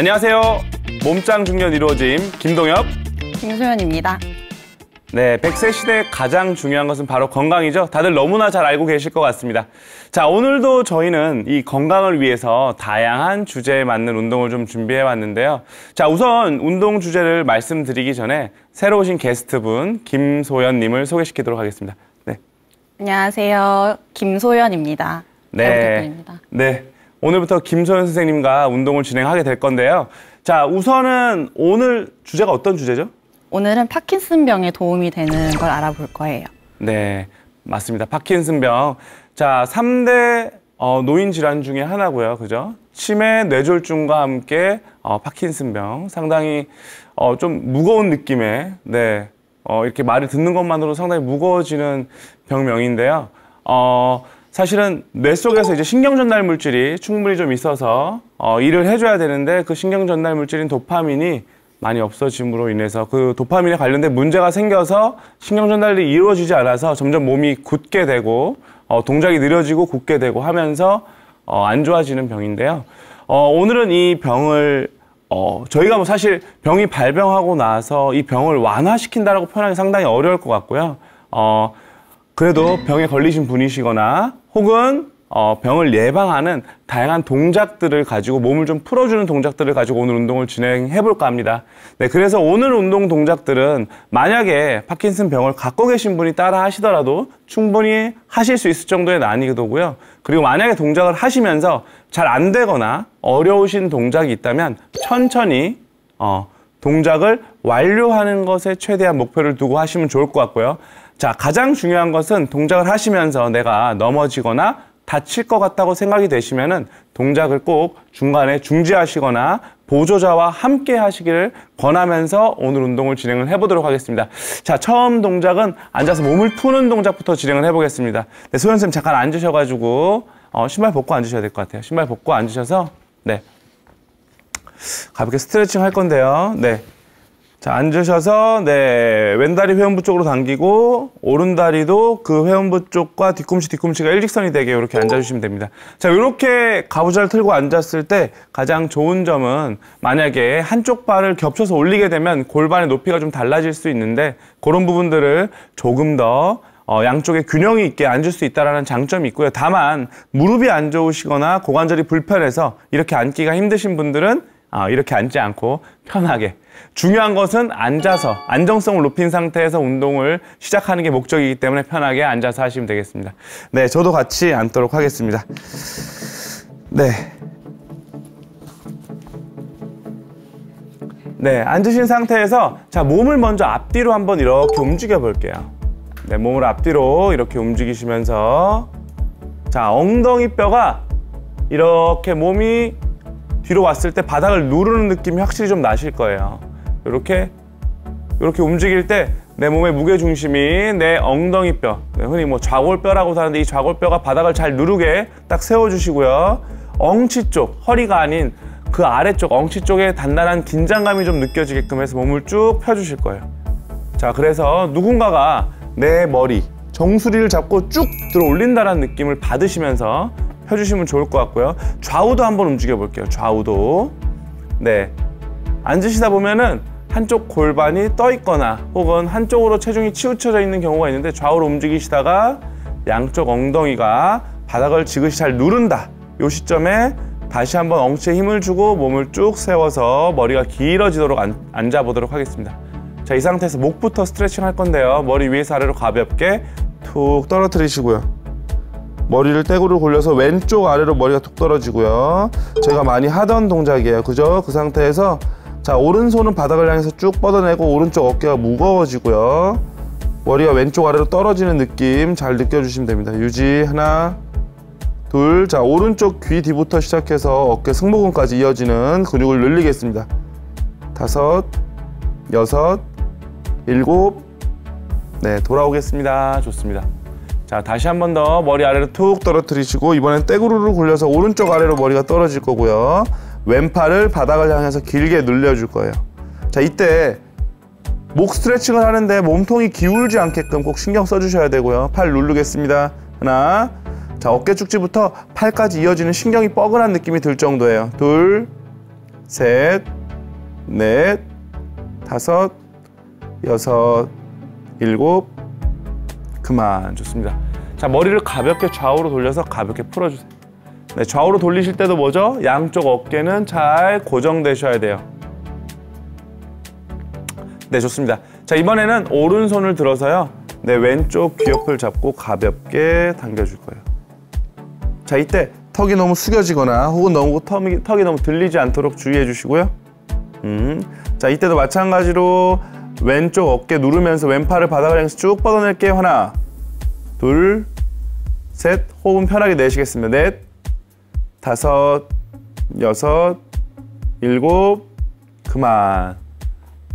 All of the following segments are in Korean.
안녕하세요. 몸짱 중년 이루어짐 김동엽. 김소연입니다. 네, 100세 시대에 가장 중요한 것은 바로 건강이죠. 다들 너무나 잘 알고 계실 것 같습니다. 자, 오늘도 저희는 이 건강을 위해서 다양한 주제에 맞는 운동을 좀 준비해 왔는데요. 자, 우선 운동 주제를 말씀드리기 전에 새로 오신 게스트분 김소연님을 소개시키도록 하겠습니다. 네. 안녕하세요. 김소연입니다. 네. 네. 오늘부터 김소연 선생님과 운동을 진행하게 될 건데요. 자, 우선은 오늘 주제가 어떤 주제죠? 오늘은 파킨슨병에 도움이 되는 걸 알아볼 거예요. 네, 맞습니다. 파킨슨병. 자, 3대 어, 노인 질환 중에 하나고요. 그죠? 치매, 뇌졸중과 함께 어, 파킨슨병. 상당히 어, 좀 무거운 느낌의, 네, 어, 이렇게 말을 듣는 것만으로 상당히 무거워지는 병명인데요. 어, 사실은 뇌 속에서 이제 신경 전달 물질이 충분히 좀 있어서 어, 일을 해줘야 되는데 그 신경 전달 물질인 도파민이 많이 없어짐으로 인해서 그 도파민에 관련된 문제가 생겨서 신경 전달이 이루어지지 않아서 점점 몸이 굳게 되고 어, 동작이 느려지고 굳게 되고 하면서 어, 안 좋아지는 병인데요. 어, 오늘은 이 병을 어, 저희가 뭐 사실 병이 발병하고 나서 이 병을 완화시킨다라고 표현하기 상당히 어려울 것 같고요. 어, 그래도 병에 걸리신 분이시거나 혹은 어, 병을 예방하는 다양한 동작들을 가지고 몸을 좀 풀어주는 동작들을 가지고 오늘 운동을 진행해 볼까 합니다. 네, 그래서 오늘 운동 동작들은 만약에 파킨슨 병을 갖고 계신 분이 따라 하시더라도 충분히 하실 수 있을 정도의 난이도고요. 그리고 만약에 동작을 하시면서 잘 안 되거나 어려우신 동작이 있다면 천천히 어, 동작을 완료하는 것에 최대한 목표를 두고 하시면 좋을 것 같고요. 자, 가장 중요한 것은 동작을 하시면서 내가 넘어지거나 다칠 것 같다고 생각이 되시면은 동작을 꼭 중간에 중지하시거나 보조자와 함께 하시기를 권하면서 오늘 운동을 진행을 해보도록 하겠습니다. 자, 처음 동작은 앉아서 몸을 푸는 동작부터 진행을 해보겠습니다. 네, 소연쌤 잠깐 앉으셔가지고 어, 신발 벗고 앉으셔야 될 것 같아요. 신발 벗고 앉으셔서 네 가볍게 스트레칭 할 건데요. 네. 자, 앉으셔서, 네, 왼다리 회음부 쪽으로 당기고, 오른다리도 그 회음부 쪽과 뒤꿈치, 뒤꿈치가 일직선이 되게 이렇게 앉아 주시면 됩니다. 자, 이렇게 가부좌를 틀고 앉았을 때 가장 좋은 점은 만약에 한쪽 발을 겹쳐서 올리게 되면 골반의 높이가 좀 달라질 수 있는데, 그런 부분들을 조금 더 어, 양쪽에 균형이 있게 앉을 수 있다는 장점이 있고요. 다만, 무릎이 안 좋으시거나 고관절이 불편해서 이렇게 앉기가 힘드신 분들은 어, 이렇게 앉지 않고 편하게 중요한 것은 앉아서 안정성을 높인 상태에서 운동을 시작하는 게 목적이기 때문에 편하게 앉아서 하시면 되겠습니다. 네, 저도 같이 앉도록 하겠습니다. 네. 네, 앉으신 상태에서 자, 몸을 먼저 앞뒤로 한번 이렇게 움직여 볼게요. 네, 몸을 앞뒤로 이렇게 움직이시면서 자, 엉덩이 뼈가 이렇게 몸이 뒤로 왔을 때 바닥을 누르는 느낌이 확실히 좀 나실 거예요. 이렇게 이렇게 움직일 때 내 몸의 무게 중심이 내 엉덩이 뼈, 네, 흔히 뭐 좌골뼈라고 하는데 이 좌골뼈가 바닥을 잘 누르게 딱 세워주시고요. 엉치 쪽, 허리가 아닌 그 아래쪽 엉치 쪽에 단단한 긴장감이 좀 느껴지게끔 해서 몸을 쭉 펴주실 거예요. 자, 그래서 누군가가 내 머리, 정수리를 잡고 쭉 들어 올린다는 느낌을 받으시면서 펴주시면 좋을 것 같고요. 좌우도 한번 움직여 볼게요. 좌우도. 네. 앉으시다 보면은 한쪽 골반이 떠 있거나 혹은 한쪽으로 체중이 치우쳐져 있는 경우가 있는데 좌우로 움직이시다가 양쪽 엉덩이가 바닥을 지그시 잘 누른다. 이 시점에 다시 한번 엉치에 힘을 주고 몸을 쭉 세워서 머리가 길어지도록 안, 앉아보도록 하겠습니다. 자, 이 상태에서 목부터 스트레칭 할 건데요. 머리 위에서 아래로 가볍게 툭 떨어뜨리시고요. 머리를 떼구를 골려서 왼쪽 아래로 머리가 툭 떨어지고요. 제가 많이 하던 동작이에요. 그죠? 그 상태에서 자 오른손은 바닥을 향해서 쭉 뻗어내고 오른쪽 어깨가 무거워지고요. 머리가 왼쪽 아래로 떨어지는 느낌 잘 느껴주시면 됩니다. 유지 하나 둘 자 오른쪽 귀 뒤부터 시작해서 어깨 승모근까지 이어지는 근육을 늘리겠습니다. 다섯 여섯 일곱. 네 돌아오겠습니다. 좋습니다 자 다시 한 번 더 머리 아래로 툭 떨어뜨리시고 이번엔 떼구르르 굴려서 오른쪽 아래로 머리가 떨어질 거고요 왼팔을 바닥을 향해서 길게 늘려줄 거예요. 자, 이때 목 스트레칭을 하는데 몸통이 기울지 않게끔 꼭 신경 써주셔야 되고요. 팔 누르겠습니다. 하나. 자, 어깨 축지부터 팔까지 이어지는 신경이 뻐근한 느낌이 들 정도예요. 둘, 셋, 넷, 다섯, 여섯, 일곱, 그만. 좋습니다. 자, 머리를 가볍게 좌우로 돌려서 가볍게 풀어주세요. 네, 좌우로 돌리실 때도 뭐죠? 양쪽 어깨는 잘 고정되셔야 돼요. 네, 좋습니다. 자, 이번에는 오른손을 들어서요. 네, 왼쪽 귀 옆을 잡고 가볍게 당겨줄 거예요. 자, 이때 턱이 너무 숙여지거나 혹은 너무 턱이, 턱이 너무 들리지 않도록 주의해 주시고요. 음, 자, 이때도 마찬가지로 왼쪽 어깨 누르면서 왼팔을 바닥을 향해서 쭉 뻗어낼게요. 하나, 둘, 셋. 호흡은 편하게 내쉬겠습니다. 넷, 다섯, 여섯, 일곱, 그만.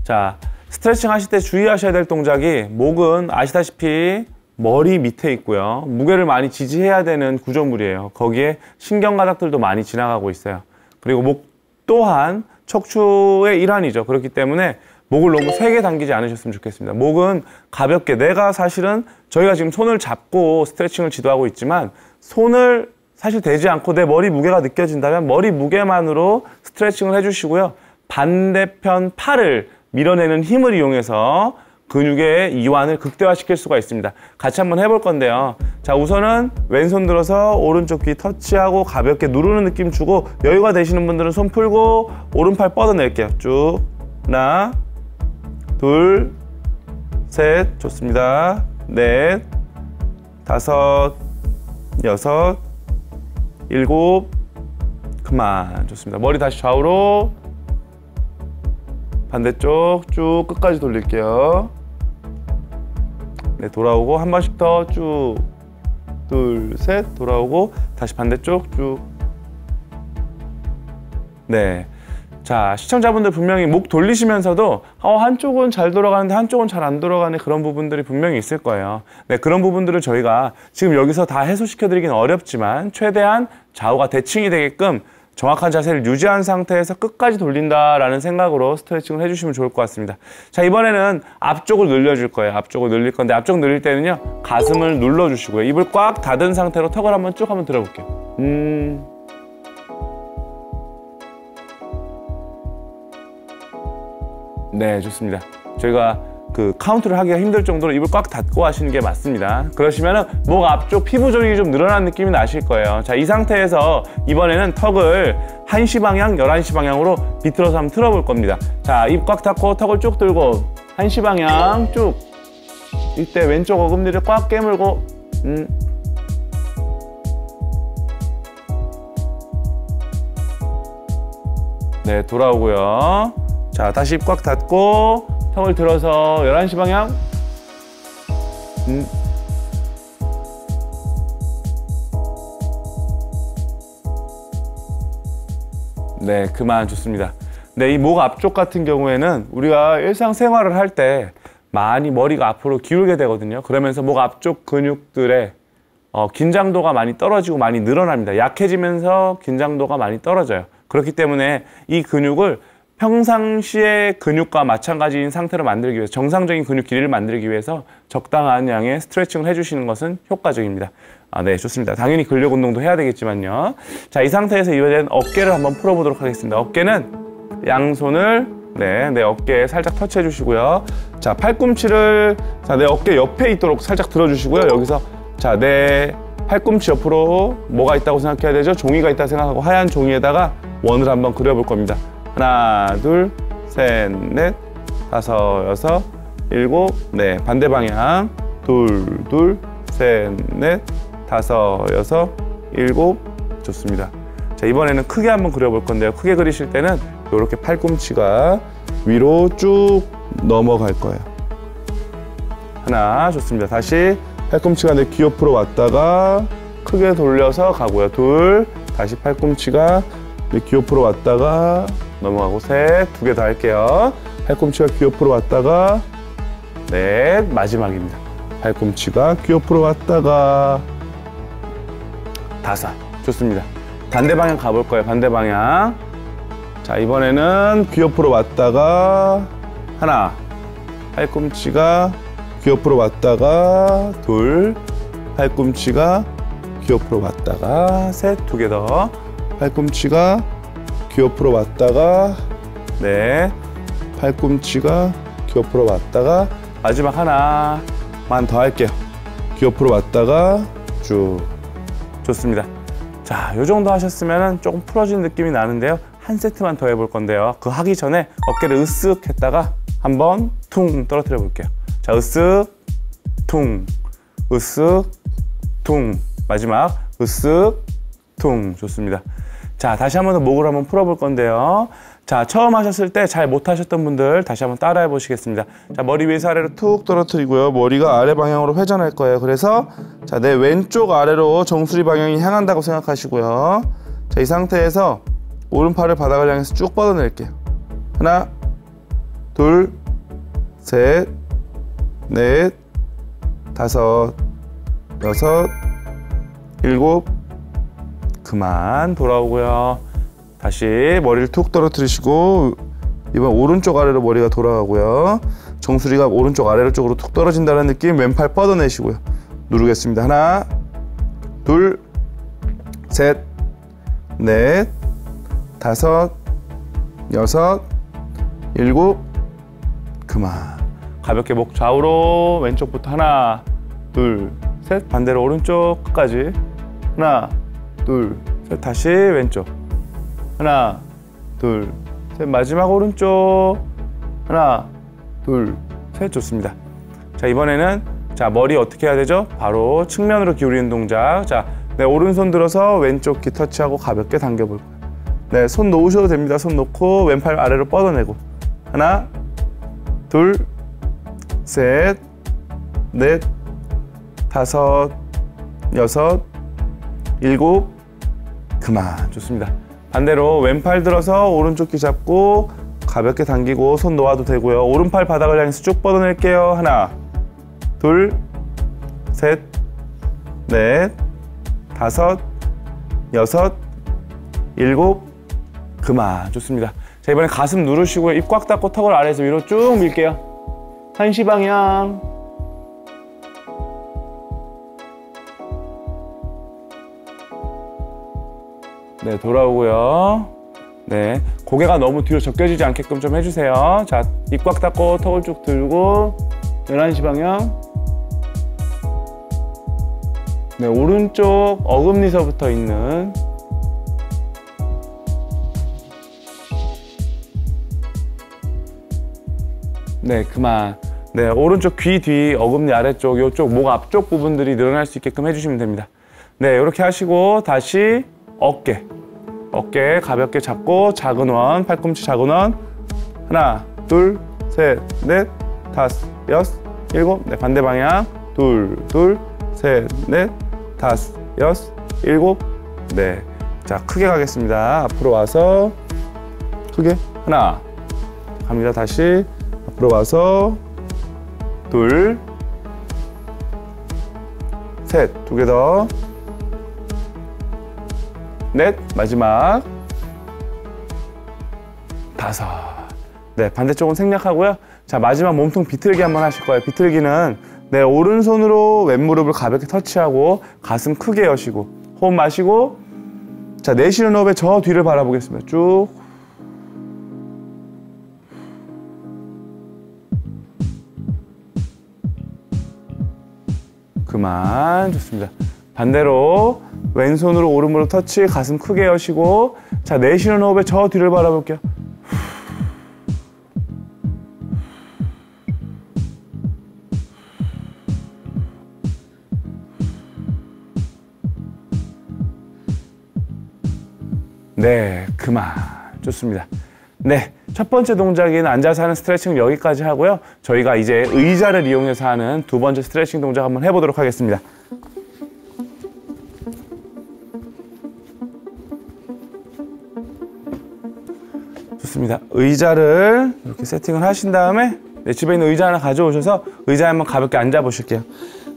자, 스트레칭 하실 때 주의하셔야 될 동작이 목은 아시다시피 머리 밑에 있고요. 무게를 많이 지지해야 되는 구조물이에요. 거기에 신경가닥들도 많이 지나가고 있어요. 그리고 목 또한 척추의 일환이죠. 그렇기 때문에 목을 너무 세게 당기지 않으셨으면 좋겠습니다. 목은 가볍게 내가 사실은 저희가 지금 손을 잡고 스트레칭을 지도하고 있지만 손을 사실 대지 않고 내 머리 무게가 느껴진다면 머리 무게만으로 스트레칭을 해주시고요. 반대편 팔을 밀어내는 힘을 이용해서 근육의 이완을 극대화시킬 수가 있습니다. 같이 한번 해볼 건데요. 자, 우선은 왼손 들어서 오른쪽 귀 터치하고 가볍게 누르는 느낌 주고 여유가 되시는 분들은 손 풀고 오른팔 뻗어낼게요. 쭉. 하나, 둘, 셋. 좋습니다. 넷, 다섯, 여섯, 일곱. 그만. 좋습니다. 머리 다시 좌우로 반대쪽 쭉 끝까지 돌릴게요. 네, 돌아오고 한 번씩 더 쭉. 둘, 셋, 돌아오고 다시 반대쪽 쭉. 네. 자, 시청자분들 분명히 목 돌리시면서도 어, 한쪽은 잘 돌아가는데 한쪽은 잘 안 돌아가는 그런 부분들이 분명히 있을 거예요. 네, 그런 부분들을 저희가 지금 여기서 다 해소시켜 드리긴 어렵지만 최대한 좌우가 대칭이 되게끔 정확한 자세를 유지한 상태에서 끝까지 돌린다라는 생각으로 스트레칭을 해주시면 좋을 것 같습니다. 자, 이번에는 앞쪽을 늘려줄 거예요. 앞쪽을 늘릴 건데 앞쪽 늘릴 때는요. 가슴을 눌러주시고요. 입을 꽉 닫은 상태로 턱을 한번 쭉 한번 들어볼게요. 음... 네, 좋습니다. 저희가 그 카운트를 하기가 힘들 정도로 입을 꽉 닫고 하시는 게 맞습니다. 그러시면 목 앞쪽 피부 조직이 좀 늘어난 느낌이 나실 거예요. 자, 이 상태에서 이번에는 턱을 1시 방향, 11시 방향으로 비틀어서 한번 틀어볼 겁니다. 자, 입 꽉 닫고 턱을 쭉 들고 1시 방향 쭉. 이때 왼쪽 어금니를 꽉 깨물고 음. 네, 돌아오고요. 자, 다시 입꽉 닫고 턱을 들어서 11시 방향. 음. 네, 그만 좋습니다. 네, 이 목 앞쪽 같은 경우에는 우리가 일상생활을 할 때 많이 머리가 앞으로 기울게 되거든요. 그러면서 목 앞쪽 근육들의 어, 긴장도가 많이 떨어지고 많이 늘어납니다. 약해지면서 긴장도가 많이 떨어져요. 그렇기 때문에 이 근육을 평상시의 근육과 마찬가지인 상태로 만들기 위해서 정상적인 근육 길이를 만들기 위해서 적당한 양의 스트레칭을 해주시는 것은 효과적입니다. 아, 네, 좋습니다. 당연히 근력 운동도 해야 되겠지만요. 자, 이 상태에서 이번엔 어깨를 한번 풀어보도록 하겠습니다. 어깨는 양손을 네, 내 어깨에 살짝 터치해 주시고요. 자, 팔꿈치를 자, 내 어깨 옆에 있도록 살짝 들어주시고요. 여기서 자, 내 팔꿈치 옆으로 뭐가 있다고 생각해야 되죠? 종이가 있다 생각하고 하얀 종이에다가 원을 한번 그려볼 겁니다. 하나, 둘, 셋, 넷, 다섯, 여섯, 일곱, 네. 반대 방향. 둘, 둘, 셋, 넷, 다섯, 여섯, 일곱. 좋습니다. 자, 이번에는 크게 한번 그려볼 건데요. 크게 그리실 때는 이렇게 팔꿈치가 위로 쭉 넘어갈 거예요. 하나, 좋습니다. 다시 팔꿈치가 내 귀 옆으로 왔다가 크게 돌려서 가고요. 둘, 다시 팔꿈치가 내 귀 옆으로 왔다가 넘어가고 셋, 두 개 더 할게요. 팔꿈치가 귀 옆으로 왔다가 넷, 마지막입니다. 팔꿈치가 귀 옆으로 왔다가 다섯. 좋습니다. 반대 방향 가볼 거예요. 반대 방향. 자, 이번에는 귀 옆으로 왔다가 하나. 팔꿈치가 귀 옆으로 왔다가 둘. 팔꿈치가 귀 옆으로 왔다가 셋. 두 개 더. 팔꿈치가 귀 옆으로 왔다가 네 팔꿈치가 귀 옆으로 왔다가 마지막 하나만 더 할게요 귀 옆으로 왔다가 쭉 좋습니다 자, 요 정도 하셨으면 조금 풀어진 느낌이 나는데요. 한 세트만 더 해볼 건데요. 그 하기 전에 어깨를 으쓱 했다가 한번 퉁 떨어뜨려 볼게요. 자, 으쓱, 퉁, 으쓱, 퉁. 마지막, 으쓱, 퉁. 좋습니다. 자, 다시 한 번 더 목을 한번 풀어볼 건데요. 자, 처음 하셨을 때 잘 못하셨던 분들 다시 한번 따라해 보시겠습니다. 자, 머리 위에서 아래로 툭 떨어뜨리고요. 머리가 아래 방향으로 회전할 거예요. 그래서 자, 내 왼쪽 아래로 정수리 방향이 향한다고 생각하시고요. 자, 이 상태에서 오른팔을 바닥을 향해서 쭉 뻗어낼게요. 하나, 둘, 셋, 넷, 다섯, 여섯, 일곱, 그만 돌아오고요. 다시 머리를 툭 떨어뜨리시고 이번 오른쪽 아래로 머리가 돌아가고요. 정수리가 오른쪽 아래로 쪽으로 툭 떨어진다는 느낌 왼팔 뻗어내시고요. 누르겠습니다. 하나, 둘, 셋, 넷, 다섯, 여섯, 일곱, 그만. 가볍게 목 좌우로 왼쪽부터 하나, 둘, 셋. 반대로 오른쪽 끝까지. 하나, 둘, 셋. 다시 왼쪽. 하나, 둘, 셋. 마지막 오른쪽. 하나, 둘, 셋. 좋습니다. 자, 이번에는 자, 머리 어떻게 해야 되죠? 바로 측면으로 기울이는 동작. 자, 네, 오른손 들어서 왼쪽 귀 터치하고 가볍게 당겨볼 거예요. 네, 손 놓으셔도 됩니다. 손 놓고 왼팔 아래로 뻗어내고. 하나, 둘, 셋, 넷, 다섯, 여섯, 일곱, 그만. 좋습니다. 반대로 왼팔 들어서 오른쪽 귀 잡고 가볍게 당기고 손 놓아도 되고요. 오른팔 바닥을 향해서 쭉 뻗어낼게요. 하나, 둘, 셋, 넷, 다섯, 여섯, 일곱, 그만. 좋습니다. 자, 이번엔 가슴 누르시고요. 입 꽉 닫고 턱을 아래에서 위로 쭉 밀게요. 한시 방향. 네, 돌아오고요. 네, 고개가 너무 뒤로 접겨지지 않게끔 좀 해주세요. 자, 입 꽉 닫고 턱을 쭉 들고 11시 방향. 네, 오른쪽 어금니서부터 있는 네, 그만. 네, 오른쪽 귀 뒤, 어금니 아래쪽, 이쪽 목 앞쪽 부분들이 늘어날 수 있게끔 해주시면 됩니다. 네, 이렇게 하시고 다시 어깨. 어깨 가볍게 잡고 작은 원, 팔꿈치 작은 원. 하나, 둘, 셋, 넷, 다섯, 여섯, 일곱. 네, 반대 방향. 둘, 둘, 셋, 넷, 다섯, 여섯, 일곱. 네. 자, 크게 가겠습니다. 앞으로 와서 크게. 하나. 갑니다. 다시. 앞으로 와서 둘, 셋, 두 개 더, 넷, 마지막 다섯. 네, 반대쪽은 생략하고요. 자, 마지막 몸통 비틀기 한번 하실 거예요. 비틀기는 네, 오른손으로 왼무릎을 가볍게 터치하고 가슴 크게 여시고 호흡 마시고 자, 내쉬는 호흡에 저 뒤를 바라보겠습니다. 쭉 그만 좋습니다. 반대로 왼손으로 오른무릎 터치 가슴 크게 여시고 자 내쉬는 호흡에 저 뒤를 바라볼게요. 네, 그만. 좋습니다. 네, 첫 번째 동작인 앉아서 하는 스트레칭은 여기까지 하고요. 저희가 이제 의자를 이용해서 하는 두 번째 스트레칭 동작 한번 해보도록 하겠습니다. 좋습니다. 의자를 이렇게 세팅을 하신 다음에 네, 집에 있는 의자 하나 가져오셔서 의자에 한번 가볍게 앉아 보실게요.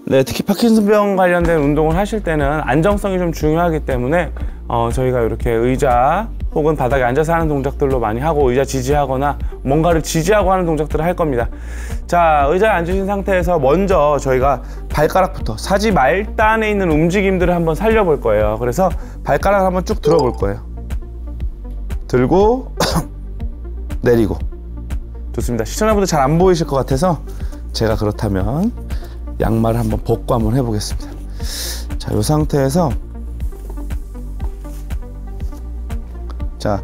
네, 특히 파킨슨병 관련된 운동을 하실 때는 안정성이 좀 중요하기 때문에 어, 저희가 이렇게 의자 혹은 바닥에 앉아서 하는 동작들로 많이 하고 의자 지지하거나 뭔가를 지지하고 하는 동작들을 할 겁니다. 자, 의자에 앉으신 상태에서 먼저 저희가 발가락부터 사지 말단에 있는 움직임들을 한번 살려볼 거예요. 그래서 발가락을 한번 쭉 들어볼 거예요. 들고 내리고 좋습니다. 시청자분들 잘 안 보이실 것 같아서 제가 그렇다면 양말을 한번 벗고 한번 해보겠습니다. 자, 이 상태에서 자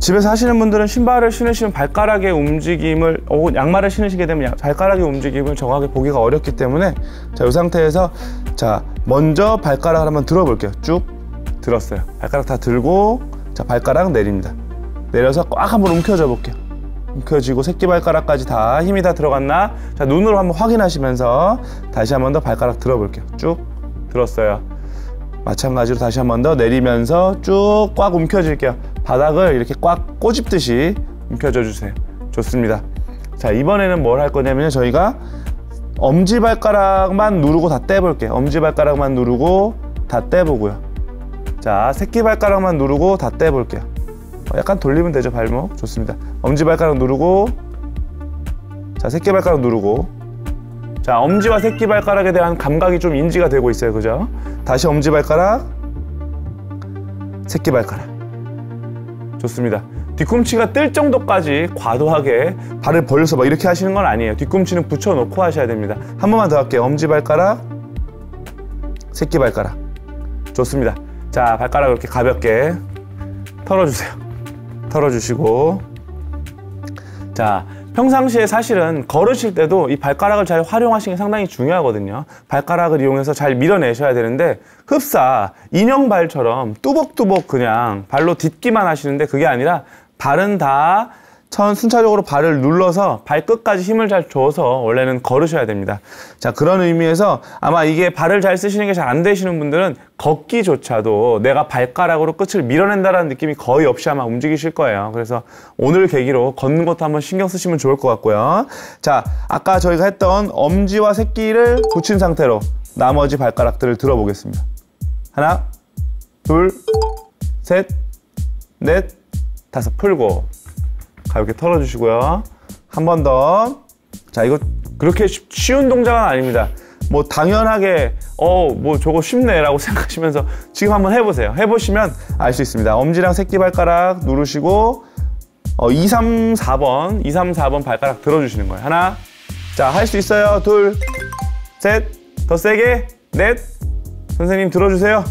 집에서 하시는 분들은 신발을 신으시면 발가락의 움직임을 어, 양말을 신으시게 되면 양- 발가락의 움직임을 정확하게 보기가 어렵기 때문에 자 이 상태에서 자 먼저 발가락을 한번 들어볼게요 쭉 들었어요 발가락 다 들고 자 발가락 내립니다 내려서 꽉 한번 움켜쥐어 볼게요 움켜쥐고 새끼발가락까지 다 힘이 다 들어갔나 자 눈으로 한번 확인하시면서 다시 한 번 더 발가락 들어볼게요 쭉 들었어요 마찬가지로 다시 한 번 더 내리면서 쭉 꽉 움켜쥘게요. 바닥을 이렇게 꽉 꼬집듯이 움켜줘 주세요. 좋습니다. 자, 이번에는 뭘 할 거냐면요. 저희가 엄지발가락만 누르고 다 떼볼게요. 엄지발가락만 누르고 다 떼보고요. 자, 새끼발가락만 누르고 다 떼볼게요. 어, 약간 돌리면 되죠, 발목. 좋습니다. 엄지발가락 누르고, 자, 새끼발가락 누르고, 자, 엄지와 새끼발가락에 대한 감각이 좀 인지가 되고 있어요. 그죠? 다시 엄지발가락, 새끼발가락. 좋습니다. 뒤꿈치가 뜰 정도까지 과도하게 발을 벌려서 막 이렇게 하시는 건 아니에요. 뒤꿈치는 붙여놓고 하셔야 됩니다. 한 번만 더 할게요. 엄지발가락, 새끼발가락. 좋습니다. 자, 발가락 이렇게 가볍게 털어주세요. 털어주시고. 자, 평상시에 사실은 걸으실 때도 이 발가락을 잘 활용하시는 게 상당히 중요하거든요. 발가락을 이용해서 잘 밀어내셔야 되는데 흡사 인형발처럼 뚜벅뚜벅 그냥 발로 딛기만 하시는데 그게 아니라 발은 다 천 순차적으로 발을 눌러서 발끝까지 힘을 잘 줘서 원래는 걸으셔야 됩니다. 자 그런 의미에서 아마 이게 발을 잘 쓰시는 게 잘 안 되시는 분들은 걷기조차도 내가 발가락으로 끝을 밀어낸다라는 느낌이 거의 없이 아마 움직이실 거예요. 그래서 오늘 계기로 걷는 것도 한번 신경 쓰시면 좋을 것 같고요. 자 아까 저희가 했던 엄지와 새끼를 붙인 상태로 나머지 발가락들을 들어보겠습니다. 하나, 둘, 셋, 넷, 다섯 풀고 가볍게 털어주시고요. 한 번 더. 자, 이거 그렇게 쉽- 쉬운 동작은 아닙니다. 뭐 당연하게 어 뭐 저거 쉽네라고 생각하시면서 지금 한번 해보세요. 해보시면 알 수 있습니다. 엄지랑 새끼발가락 누르시고 어, 2, 3, 4번 2, 3, 4번 발가락 들어주시는 거예요. 하나 자 할 수 있어요. 둘 셋 더 세게 넷 선생님 들어주세요.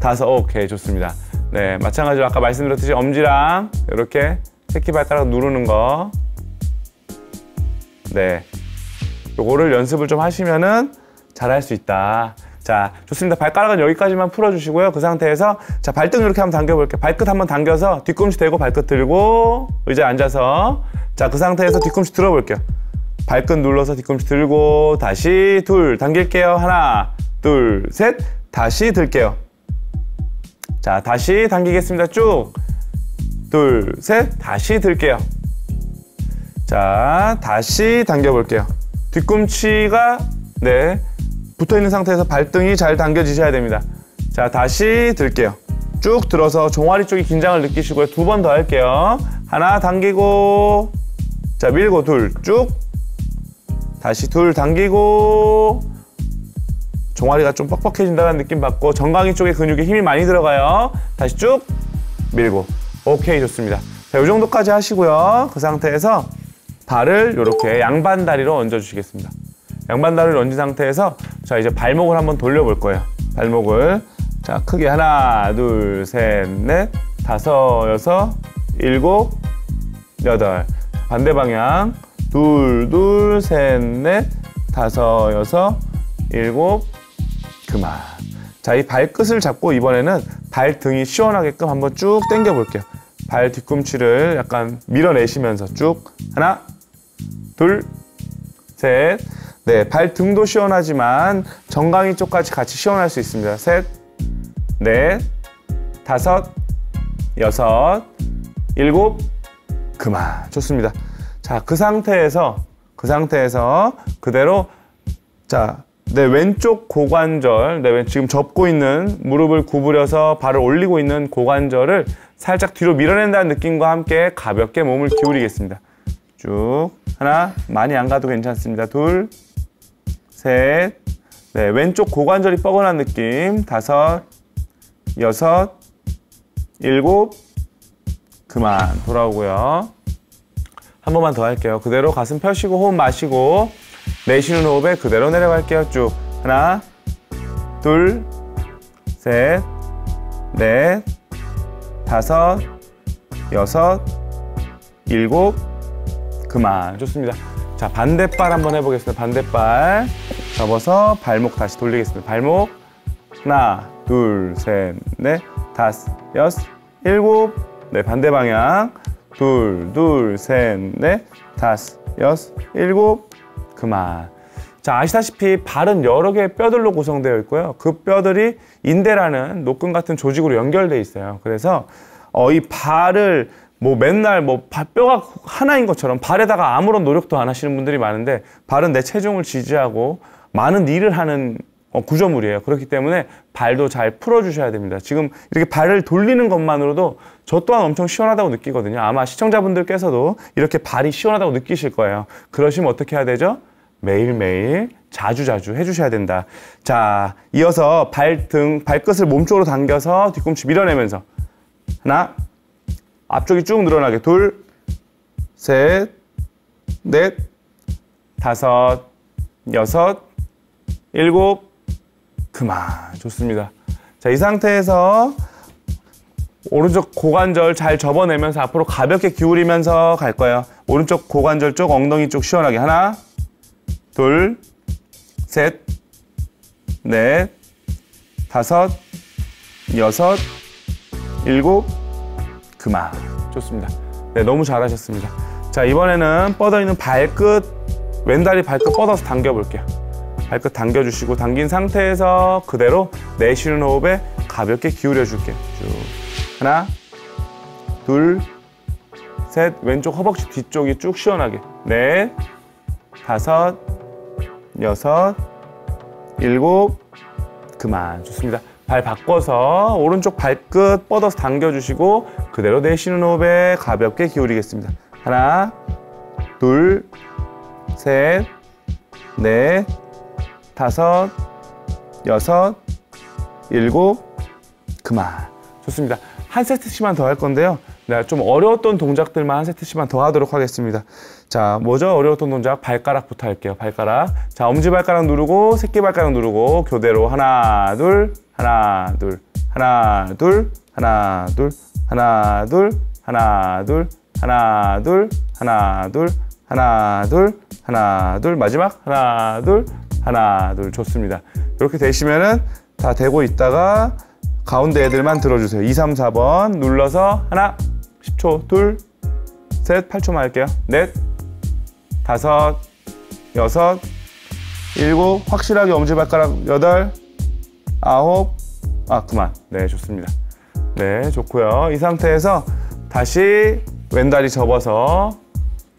다섯 오케이 좋습니다. 네 마찬가지로 아까 말씀드렸듯이 엄지랑 이렇게 새끼발가락 누르는 거. 네. 요거를 연습을 좀 하시면은 잘할 수 있다. 자, 좋습니다. 발가락은 여기까지만 풀어주시고요. 그 상태에서 자 발등 이렇게 한번 당겨볼게요. 발끝 한번 당겨서 뒤꿈치 대고 발끝 들고 의자에 앉아서 자 그 상태에서 뒤꿈치 들어볼게요. 발끝 눌러서 뒤꿈치 들고 다시 둘 당길게요. 하나, 둘, 셋 다시 들게요. 자 다시 당기겠습니다. 쭉 둘, 셋 다시 들게요. 자, 다시 당겨볼게요. 뒤꿈치가 네 붙어 있는 상태에서 발등이 잘 당겨지셔야 됩니다. 자, 다시 들게요. 쭉 들어서 종아리 쪽이 긴장을 느끼시고요. 두 번 더 할게요. 하나 당기고 자 밀고 둘 쭉 다시 둘 당기고 종아리가 좀 뻑뻑해진다는 느낌 받고 정강이 쪽에 근육에 힘이 많이 들어가요. 다시 쭉 밀고 오케이 좋습니다. 자, 이 정도까지 하시고요. 그 상태에서 발을 이렇게 양반 다리로 얹어 주시겠습니다. 양반 다리를 얹은 상태에서 자 이제 발목을 한번 돌려볼 거예요. 발목을 자 크게 하나 둘 셋 넷 다섯 여섯 일곱 여덟 반대 방향 둘 둘 셋 넷 다섯 여섯 일곱 그만. 자, 이 발끝을 잡고 이번에는 발등이 시원하게끔 한번 쭉 당겨 볼게요. 발 뒤꿈치를 약간 밀어내시면서 쭉 하나, 둘, 셋. 네, 발등도 시원하지만 정강이 쪽까지 같이 시원할 수 있습니다. 셋, 넷, 다섯, 여섯, 일곱, 그만. 좋습니다. 자, 그 상태에서 그 상태에서 그대로 자, 내 왼쪽 고관절, 내 왼, 지금 접고 있는 무릎을 구부려서 발을 올리고 있는 고관절을 살짝 뒤로 밀어낸다는 느낌과 함께 가볍게 몸을 기울이겠습니다. 쭉 하나, 많이 안 가도 괜찮습니다. 둘, 셋, 네, 왼쪽 고관절이 뻐근한 느낌. 다섯, 여섯, 일곱, 그만 돌아오고요. 한 번만 더 할게요. 그대로 가슴 펴시고 호흡 마시고 내쉬는 호흡에 그대로 내려갈게요. 쭉 하나, 둘, 셋, 넷, 다섯, 여섯, 일곱, 그만. 좋습니다. 자, 반대발 한번 해보겠습니다. 반대발. 접어서 발목 다시 돌리겠습니다. 발목. 하나, 둘, 셋, 넷, 다섯, 여섯, 일곱. 네, 반대 방향. 둘, 둘, 셋, 넷, 다섯, 여섯, 일곱. 그만. 자, 아시다시피 발은 여러 개의 뼈들로 구성되어 있고요. 그 뼈들이 인대라는 노끈 같은 조직으로 연결돼 있어요. 그래서 어, 이 발을 뭐 맨날 뭐 발- 뼈가 하나인 것처럼 발에다가 아무런 노력도 안 하시는 분들이 많은데 발은 내 체중을 지지하고 많은 일을 하는 어, 구조물이에요. 그렇기 때문에 발도 잘 풀어주셔야 됩니다. 지금 이렇게 발을 돌리는 것만으로도 저 또한 엄청 시원하다고 느끼거든요. 아마 시청자분들께서도 이렇게 발이 시원하다고 느끼실 거예요. 그러시면 어떻게 해야 되죠? 매일매일 자주자주 해주셔야 된다. 자, 이어서 발등, 발끝을 몸쪽으로 당겨서 뒤꿈치 밀어내면서 하나, 앞쪽이 쭉 늘어나게 둘, 셋, 넷, 다섯, 여섯, 일곱, 그만. 좋습니다. 자, 이 상태에서 오른쪽 고관절 잘 접어내면서 앞으로 가볍게 기울이면서 갈 거예요. 오른쪽 고관절 쪽, 엉덩이 쪽 시원하게. 하나, 둘, 셋, 넷, 다섯, 여섯, 일곱, 그만. 좋습니다. 네, 너무 잘하셨습니다. 자, 이번에는 뻗어 있는 발끝, 왼다리 발끝 뻗어서 당겨볼게요. 발끝 당겨주시고, 당긴 상태에서 그대로 내쉬는 호흡에 가볍게 기울여줄게요. 쭉. 하나, 둘, 셋, 왼쪽 허벅지 뒤쪽이 쭉 시원하게. 넷, 다섯, 여섯, 일곱, 그만. 좋습니다. 발 바꿔서 오른쪽 발끝 뻗어서 당겨주시고 그대로 내쉬는 호흡에 가볍게 기울이겠습니다. 하나, 둘, 셋, 넷, 다섯, 여섯, 일곱, 그만. 좋습니다. 한 세트씩만 더 할 건데요. 네, 좀 어려웠던 동작들만 한 세트씩만 더 하도록 하겠습니다. 자, 뭐죠? 어려웠던 동작 발가락부터 할게요. 발가락. 자, 엄지발가락 누르고 새끼발가락 누르고 교대로 하나, 둘, 하나, 둘, 하나, 둘, 하나, 둘, 하나, 둘, 하나, 둘, 하나, 둘, 하나, 둘, 하나, 둘, 하나, 둘, 마지막 하나, 둘, 하나, 둘 좋습니다. 이렇게 되시면은 다 되고 있다가 가운데 애들만 들어주세요. 2, 3, 4번 눌러서 하나, 10초, 둘, 셋, 8초만 할게요. 넷, 다섯, 여섯, 일곱, 확실하게 엄지발가락 여덟, 아홉, 아 그만. 네, 좋습니다. 네, 좋고요. 이 상태에서 다시 왼다리 접어서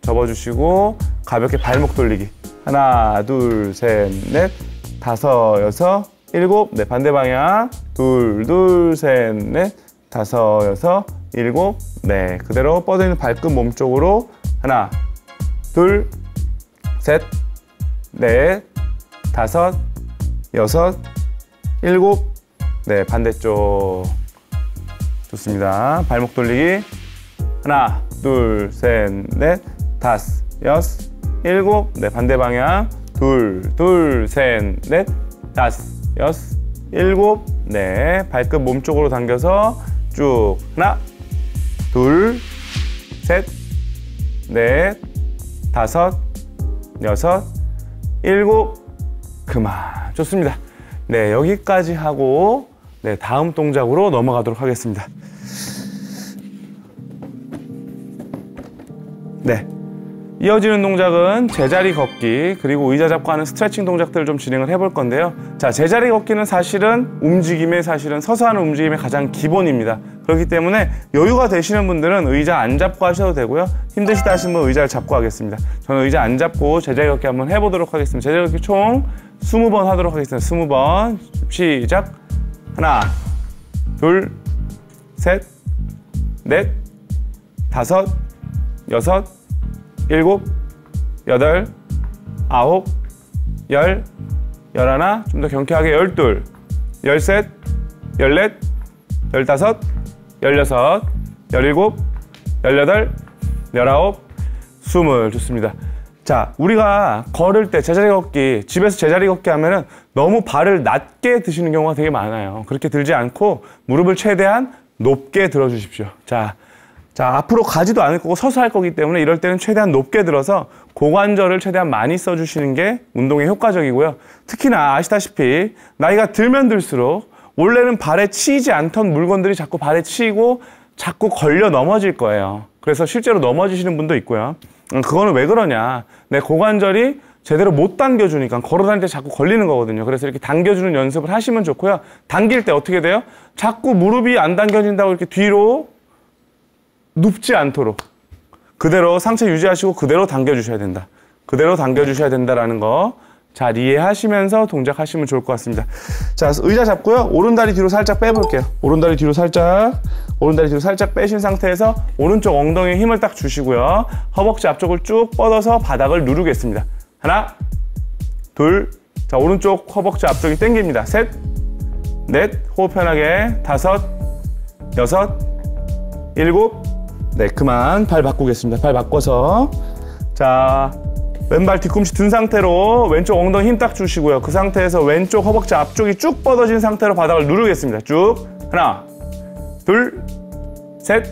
접어주시고 가볍게 발목 돌리기. 하나, 둘, 셋, 넷, 다섯, 여섯, 일곱. 네, 반대 방향. 둘, 둘, 셋, 넷, 다섯, 여섯, 일곱. 네, 그대로 뻗어 있는 발끝 몸 쪽으로 하나, 둘, 셋, 넷, 다섯, 여섯, 일곱. 네, 반대쪽. 좋습니다. 발목 돌리기. 하나, 둘, 셋, 넷, 다섯, 여섯, 일곱. 네, 반대 방향. 둘, 둘, 셋, 넷, 다섯, 여섯, 일곱. 네, 발끝 몸쪽으로 당겨서 쭉. 하나, 둘, 셋, 넷, 다섯, 여섯, 일곱. 그만. 좋습니다. 네, 여기까지 하고 네, 다음 동작으로 넘어가도록 하겠습니다. 네. 이어지는 동작은 제자리 걷기 그리고 의자 잡고 하는 스트레칭 동작들을 좀 진행을 해볼 건데요. 자, 제자리 걷기는 사실은 움직임의 사실은 서서 하는 움직임의 가장 기본입니다. 그렇기 때문에 여유가 되시는 분들은 의자 안 잡고 하셔도 되고요. 힘드시다 분은 의자를 잡고 하겠습니다. 저는 의자 안 잡고 제자리 걷기 한번 해보도록 하겠습니다. 제자리 걷기 총 20번 하도록 하겠습니다. 20번 시작 하나 둘셋넷 다섯 여섯 일곱, 여덟, 아홉, 열, 열하나, 좀 더 경쾌하게 열둘, 열셋, 열넷, 열다섯, 열여섯, 열일곱, 열여덟, 열아홉, 스물. 좋습니다. 자, 우리가 걸을 때 제자리 걷기, 집에서 제자리 걷기 하면은 너무 발을 낮게 드시는 경우가 되게 많아요. 그렇게 들지 않고 무릎을 최대한 높게 들어주십시오. 자, 자, 앞으로 가지도 않을 거고 서서 할 거기 때문에 이럴 때는 최대한 높게 들어서 고관절을 최대한 많이 써주시는 게 운동에 효과적이고요. 특히나 아시다시피 나이가 들면 들수록 원래는 발에 치이지 않던 물건들이 자꾸 발에 치이고 자꾸 걸려 넘어질 거예요. 그래서 실제로 넘어지시는 분도 있고요. 음, 그거는 왜 그러냐. 내 고관절이 제대로 못 당겨주니까 걸어 다닐 때 자꾸 걸리는 거거든요. 그래서 이렇게 당겨주는 연습을 하시면 좋고요. 당길 때 어떻게 돼요? 자꾸 무릎이 안 당겨진다고 이렇게 뒤로 눕지 않도록 그대로 상체 유지하시고 그대로 당겨주셔야 된다. 그대로 당겨주셔야 된다라는 거 잘 이해하시면서 동작하시면 좋을 것 같습니다. 자, 의자 잡고요. 오른다리 뒤로 살짝 빼볼게요. 오른다리 뒤로 살짝, 오른다리 뒤로 살짝 빼신 상태에서 오른쪽 엉덩이에 힘을 딱 주시고요. 허벅지 앞쪽을 쭉 뻗어서 바닥을 누르겠습니다. 하나, 둘, 자, 오른쪽 허벅지 앞쪽이 당깁니다. 셋, 넷, 호흡 편하게, 다섯, 여섯, 일곱, 네, 그만. 발 바꾸겠습니다. 발 바꿔서. 자, 왼발 뒤꿈치 든 상태로 왼쪽 엉덩이 힘 딱 주시고요. 그 상태에서 왼쪽 허벅지 앞쪽이 쭉 뻗어진 상태로 바닥을 누르겠습니다. 쭉. 하나, 둘, 셋,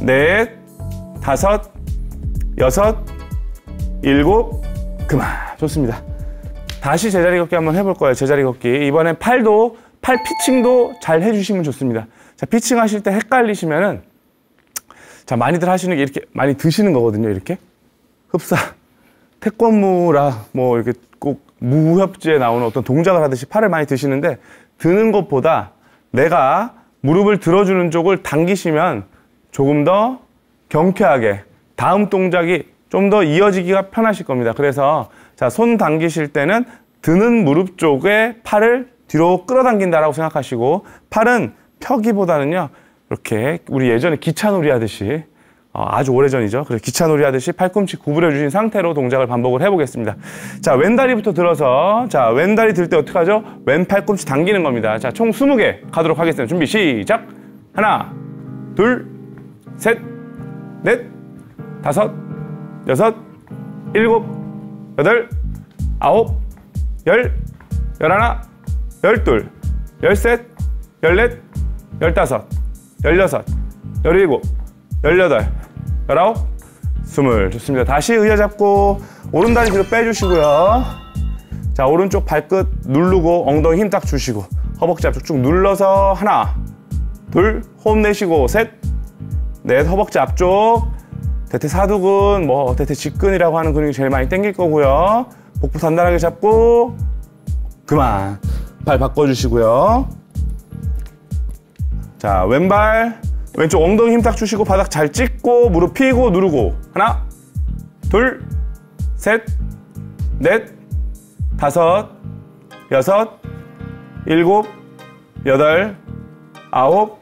넷, 다섯, 여섯, 일곱, 그만. 좋습니다. 다시 제자리 걷기 한번 해볼 거예요. 제자리 걷기. 이번엔 팔도, 팔 피칭도 잘 해주시면 좋습니다. 자, 피칭 하실 때 헷갈리시면은 자, 많이들 하시는 게 이렇게 많이 드시는 거거든요. 이렇게. 흡사. 태권무라 뭐 이렇게 꼭 무협지에 나오는 어떤 동작을 하듯이 팔을 많이 드시는데 드는 것보다 내가 무릎을 들어주는 쪽을 당기시면 조금 더 경쾌하게 다음 동작이 좀 더 이어지기가 편하실 겁니다. 그래서 자, 손 당기실 때는 드는 무릎 쪽에 팔을 뒤로 끌어당긴다라고 생각하시고 팔은 펴기보다는요. 이렇게 우리 예전에 기차놀이 하듯이 어, 아주 오래전이죠. 그래서 기차놀이 하듯이 팔꿈치 구부려 주신 상태로 동작을 반복을 해보겠습니다. 자, 왼다리부터 들어서 자, 왼다리 들 때 어떻게 하죠? 왼 팔꿈치 당기는 겁니다. 자, 총 20개 가도록 하겠습니다. 준비 시작! 하나, 둘, 셋, 넷, 다섯, 여섯, 일곱, 여덟, 아홉, 열, 열하나, 열둘, 열셋, 열넷, 열다섯, 열여섯, 열일곱, 열여덟, 열아홉, 스물. 좋습니다. 다시 의자 잡고 오른다리 뒤로 빼주시고요. 자, 오른쪽 발끝 누르고 엉덩이 힘 딱 주시고 허벅지 앞쪽 쭉 눌러서 하나, 둘, 호흡 내쉬고 셋, 넷, 허벅지 앞쪽 대퇴 사두근, 뭐 대퇴 직근이라고 하는 근육이 제일 많이 당길 거고요. 복부 단단하게 잡고 그만. 발 바꿔주시고요. 자, 왼발 왼쪽 엉덩이 힘 딱 주시고 바닥 잘 찍고 무릎 펴고 누르고. 하나 둘 셋 넷 다섯 여섯 일곱 여덟 아홉.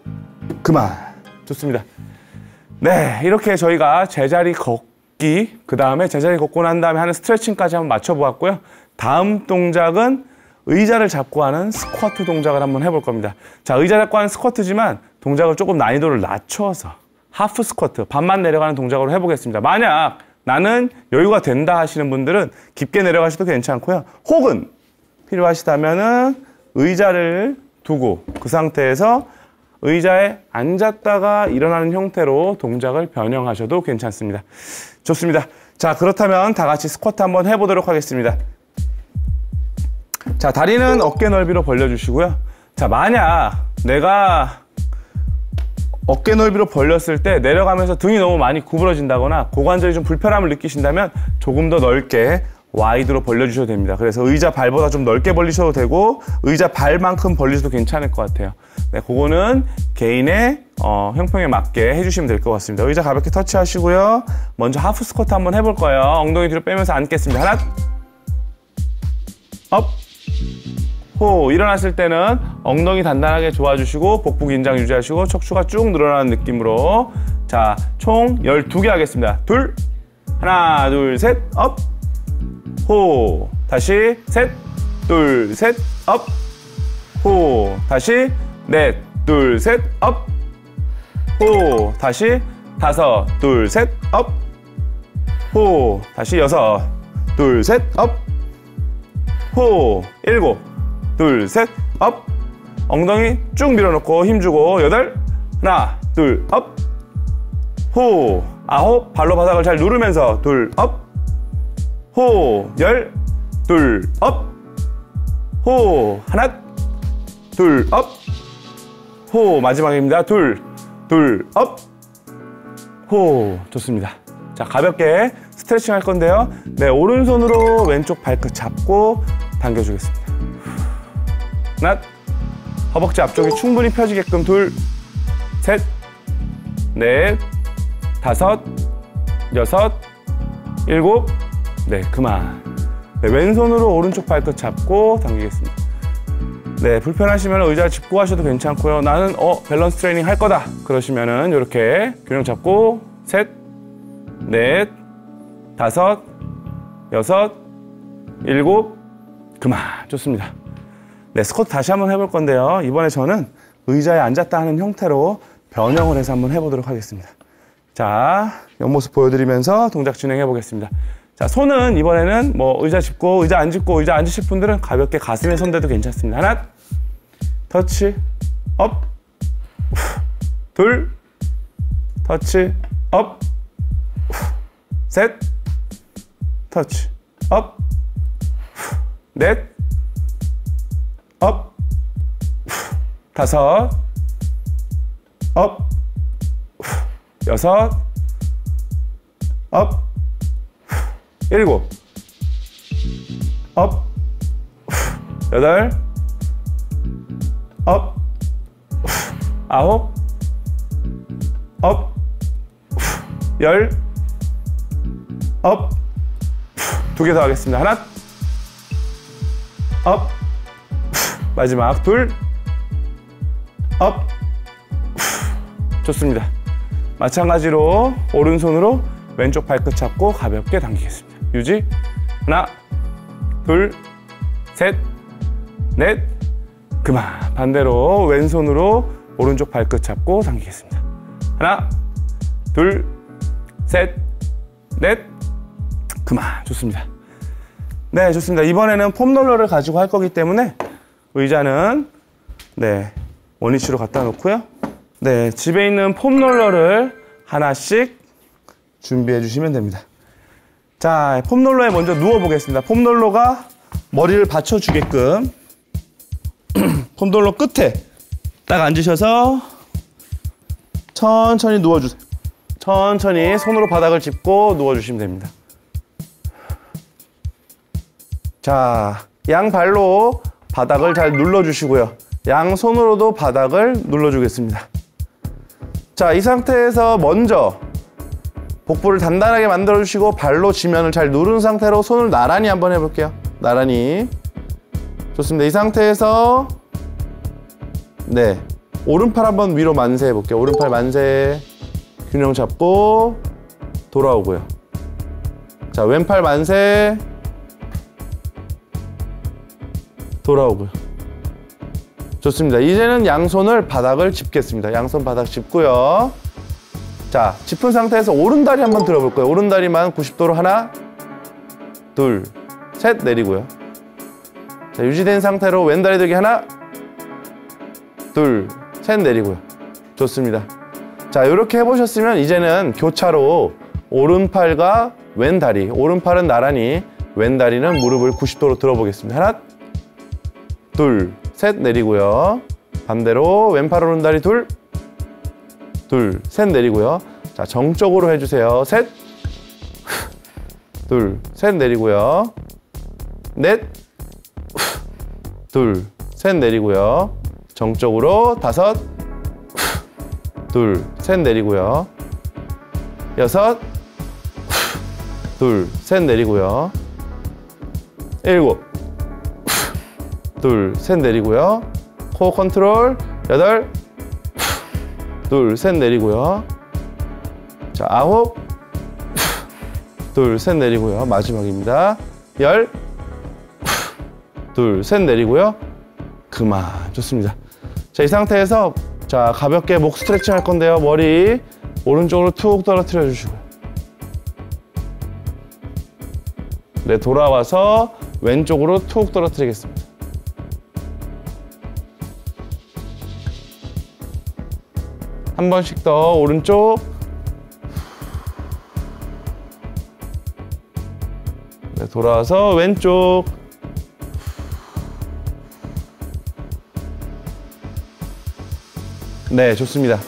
그만. 좋습니다. 네 이렇게 저희가 제자리 걷기 그 다음에 제자리 걷고 난 다음에 하는 스트레칭까지 한번 맞춰 보았고요. 다음 동작은 의자를 잡고 하는 스쿼트 동작을 한번 해볼 겁니다. 자, 의자 잡고 하는 스쿼트지만 동작을 조금 난이도를 낮춰서 하프 스쿼트, 반만 내려가는 동작으로 해보겠습니다. 만약 나는 여유가 된다 하시는 분들은 깊게 내려가셔도 괜찮고요. 혹은 필요하시다면은 의자를 두고 그 상태에서 의자에 앉았다가 일어나는 형태로 동작을 변형하셔도 괜찮습니다. 좋습니다. 자, 그렇다면 다 같이 스쿼트 한번 해보도록 하겠습니다. 자, 다리는 어깨 넓이로 벌려주시고요. 자, 만약 내가 어깨 넓이로 벌렸을 때 내려가면서 등이 너무 많이 구부러진다거나 고관절이 좀 불편함을 느끼신다면 조금 더 넓게 wide로 벌려주셔도 됩니다. 그래서 의자 발보다 좀 넓게 벌리셔도 되고 의자 발만큼 벌리셔도 괜찮을 것 같아요. 네, 그거는 개인의 어, 형편에 맞게 해주시면 될 것 같습니다. 의자 가볍게 터치하시고요. 먼저 half squat 한번 해볼 거예요. 엉덩이 뒤로 빼면서 앉겠습니다. 하나, up, 호 일어났을 때는 엉덩이 단단하게 조아주시고 복부 긴장 유지하시고 척추가 쭉 늘어나는 느낌으로 자 총 12개 하겠습니다. 둘 하나 둘 셋 up. 호 다시 셋 둘 셋 up. 호 다시 넷 둘 셋 up. 호 다시 다섯, 둘, 셋, up. 호, 다시 여섯, 둘, 셋, up. 호, 일곱, 둘, 셋, up. 엉덩이 쭉 밀어놓고 힘주고 여덟, 하나, 둘, up. 호, 아홉, 발로 바닥을 잘 누르면서 둘, up. 호, 열, 둘, up. 호, 하나, 둘, up. 호, 마지막입니다. 둘, 둘, up. 호, 좋습니다. 자, 가볍게 스트레칭 할 건데요. 네, 오른손으로 왼쪽 발끝 잡고 당겨주겠습니다. 하나, 허벅지 앞쪽이 충분히 펴지게끔 둘, 셋, 넷, 다섯, 여섯, 일곱, 네, 그만. 네, 왼손으로 오른쪽 발끝 잡고 당기겠습니다. 네, 불편하시면 의자 짚고 하셔도 괜찮고요. 나는 어 밸런스 트레이닝 할 거다. 그러시면은 이렇게 균형 잡고 셋, 넷, 다섯, 여섯, 일곱, 그만. 좋습니다. 네, 스쿼트 다시 한번 해볼 건데요. 이번에 저는 의자에 앉았다 하는 형태로 변형을 해서 한번 해보도록 하겠습니다. 자, 옆모습 보여드리면서 동작 진행해 보겠습니다. 자, 손은 이번에는 뭐 의자 짚고 의자 안 짚고 의자 앉으실 분들은 가볍게 가슴에 손대도 괜찮습니다. 하나, 터치, up, 둘, 터치, 업, 셋, 터치, 업, 넷, 업, 다섯, 업, 여섯, 업, 일곱, 업, 여덟, up, 아홉, up, 열, up, 두 개 더 하겠습니다. 하나, up, 마지막 둘, up, 좋습니다. 마찬가지로 오른손으로 왼쪽 발끝 잡고 가볍게 당기겠습니다. 유지. 하나, 둘, 셋, 넷, 그만. 반대로 왼손으로 오른쪽 발끝 잡고 당기겠습니다. 하나, 둘, 셋, 넷, 그만. 좋습니다. 네, 좋습니다. 이번에는 폼롤러를 가지고 할 거기 때문에 의자는 네, 원위치로 갖다 놓고요. 네, 집에 있는 폼롤러를 하나씩 준비해 주시면 됩니다. 자, 폼롤러에 먼저 누워 보겠습니다. 폼롤러가 머리를 받쳐 주게끔 폼롤러 끝에 딱 앉으셔서 천천히 누워 주세요. 천천히 손으로 바닥을 짚고 누워 주시면 됩니다. 자, 양 발로 바닥을 잘 눌러 주시고요. 양 손으로도 바닥을 눌러 주겠습니다. 자, 이 상태에서 먼저 복부를 단단하게 만들어 주시고 발로 지면을 잘 누른 상태로 손을 나란히 한번 해볼게요. 나란히. 좋습니다. 이 상태에서 네 오른팔 한번 위로 만세 해볼게요. 오른팔 만세 균형 잡고 돌아오고요. 자 왼팔 만세 돌아오고요. 좋습니다. 이제는 양손을 바닥을 짚겠습니다. 양손 바닥 짚고요. 자, 짚은 상태에서 오른다리 한번 들어볼 거예요. 오른다리만 90도로 하나, 둘, 셋 내리고요. 자, 유지된 상태로 왼다리 들기 하나, 둘, 셋 내리고요. 좋습니다. 자, 이렇게 해보셨으면 이제는 교차로 오른팔과 왼다리, 오른팔은 나란히, 왼다리는 무릎을 90도로 들어보겠습니다. 하나, 둘, 셋 내리고요. 반대로 왼팔 오른다리 둘, 둘, 셋 내리고요. 자, 정적으로 해주세요. 셋, 둘, 셋 내리고요. 넷, 둘, 셋 내리고요. 정적으로 다섯, 둘, 셋 내리고요. 여섯, 둘, 셋 내리고요. 일곱, 둘, 셋 내리고요. 코어 컨트롤 여덟, 둘, 셋 내리고요. 자, 아홉, 둘, 셋 내리고요. 마지막입니다. 열, 둘, 셋 내리고요. 그만. 좋습니다. 자, 이 상태에서 자, 가볍게 목 스트레칭 할 건데요. 머리 오른쪽으로 툭 떨어뜨려 주시고. 네, 돌아와서 왼쪽으로 툭 떨어뜨리겠습니다. 한 번씩 더 오른쪽. 네, 돌아와서 왼쪽. 네, 좋습니다.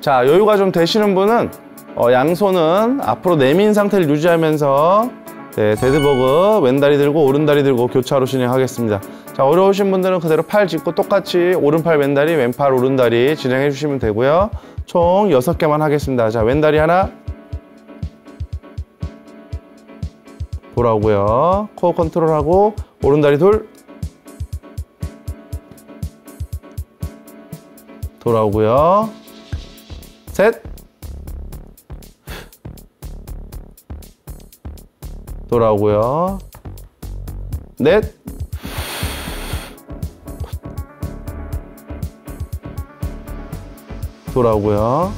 자, 여유가 좀 되시는 분은 어, 양손은 앞으로 내민 상태를 유지하면서 네, dead bug 왼다리 들고 오른다리 들고 교차로 진행하겠습니다. 자, 어려우신 분들은 그대로 팔 짚고 똑같이 오른팔 왼다리, 왼팔 오른다리 진행해 주시면 되고요. 총 6개만 하겠습니다. 자, 왼다리 하나 돌아오고요. 코어 컨트롤하고 오른다리 둘 돌아오고요. 셋. 돌아오고요. 넷. 돌아오고요.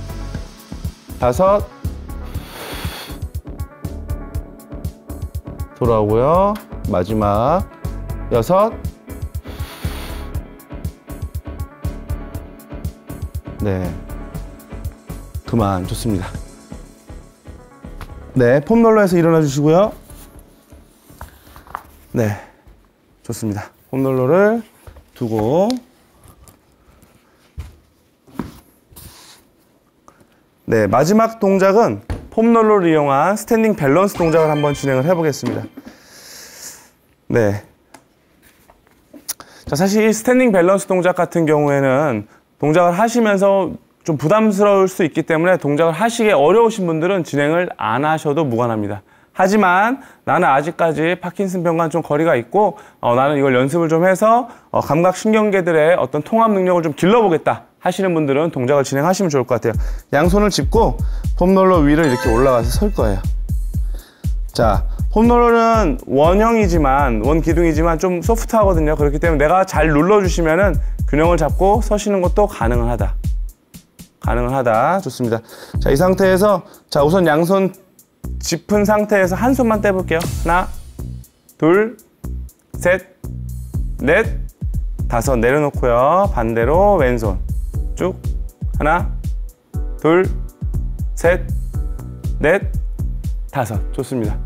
다섯. 돌아오고요. 마지막. 여섯. 네. 그만 좋습니다. 네, 폼롤러에서 일어나 주시고요. 네, 좋습니다. 폼롤러를 두고 네, 마지막 동작은 폼롤러를 이용한 standing balance 동작을 한번 진행을 해보겠습니다. 네. 자, 사실 이 standing balance 동작 같은 경우에는 동작을 하시면서 좀 부담스러울 수 있기 때문에 동작을 하시기 어려우신 분들은 진행을 안 하셔도 무관합니다. 하지만 나는 아직까지 파킨슨병과 좀 거리가 있고 어, 나는 이걸 연습을 좀 해서 어, 감각신경계들의 어떤 통합 능력을 좀 길러보겠다 하시는 분들은 동작을 진행하시면 좋을 것 같아요. 양손을 짚고 폼롤러 위를 이렇게 올라가서 설 거예요. 자, 폼롤러는 원형이지만 원 기둥이지만 좀 소프트하거든요. 그렇기 때문에 내가 잘 눌러주시면 은 균형을 잡고 서시는 것도 가능은 하다. 가능은 하다. 좋습니다. 자, 이 상태에서 자 우선 양손 짚은 상태에서 한 손만 떼볼게요. 하나, 둘, 셋, 넷, 다섯 내려놓고요. 반대로 왼손 쭉 하나, 둘, 셋, 넷, 다섯 좋습니다.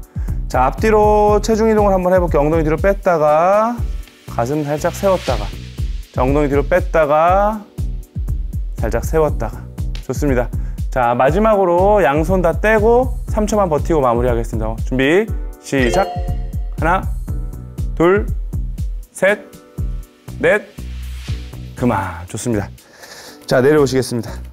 자 앞뒤로 체중 이동을 한번 해볼게요. 엉덩이 뒤로 뺐다가 가슴 살짝 세웠다가 자 엉덩이 뒤로 뺐다가 살짝 세웠다가 좋습니다. 자 마지막으로 양손 다 떼고 3초만 버티고 마무리하겠습니다. 준비 시작 하나 둘셋넷 그만 좋습니다. 자 내려오시겠습니다.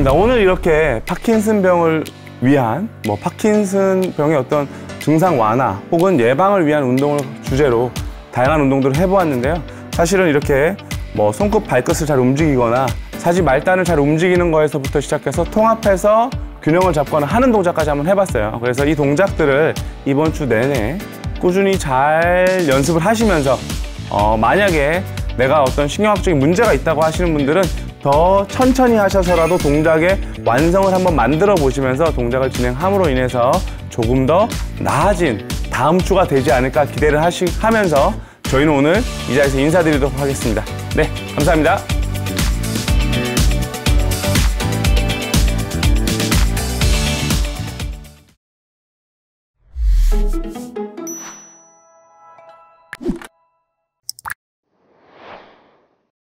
그렇습니다. 오늘 이렇게 파킨슨 병을 위한 뭐 파킨슨 병의 어떤 증상 완화 혹은 예방을 위한 운동을 주제로 다양한 운동들을 해보았는데요. 사실은 이렇게 뭐 손끝 발끝을 잘 움직이거나 사지 말단을 잘 움직이는 거에서부터 시작해서 통합해서 균형을 잡거나 하는 동작까지 한번 해봤어요. 그래서 이 동작들을 이번 주 내내 꾸준히 잘 연습을 하시면서 어, 만약에 내가 어떤 신경학적인 문제가 있다고 하시는 분들은 더 천천히 하셔서라도 동작의 완성을 한번 만들어 보시면서 동작을 진행함으로 인해서 조금 더 나아진 다음 주가 되지 않을까 기대를 하시, 하면서 저희는 오늘 이 자리에서 인사드리도록 하겠습니다. 네, 감사합니다.